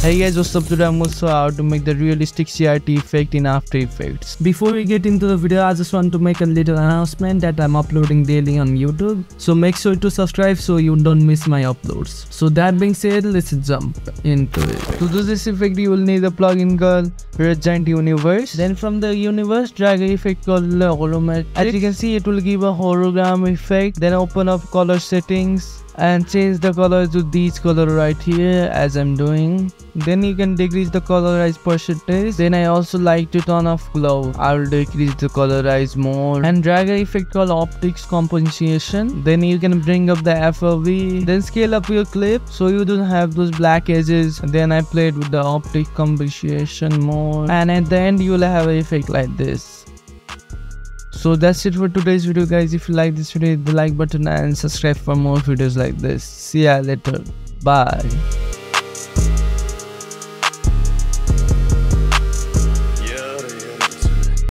Hey guys, what's up today? I'm also how to make the realistic CRT effect in After Effects. Before we get into the video, I just want to make a little announcement that I'm uploading daily on YouTube. So make sure to subscribe so you don't miss my uploads. So that being said, let's jump into it. To do this effect, you will need a plugin called Red Giant Universe. Then from the universe, drag an effect called Holomatrix. As you can see, it will give a hologram effect. Then open up color settings and change the color to these color right here as I'm doing. Then you can decrease the colorize percentage. Then I also like to turn off glow. I'll decrease the colorize more. And drag an effect called optics compensation. Then you can bring up the FOV then scale up your clip so you don't have those black edges. Then I played with the optic compensation more. And at the end you'll have an effect like this so that's it for today's video guys. If you like this video hit the like button and subscribe for more videos like this. See ya later. Bye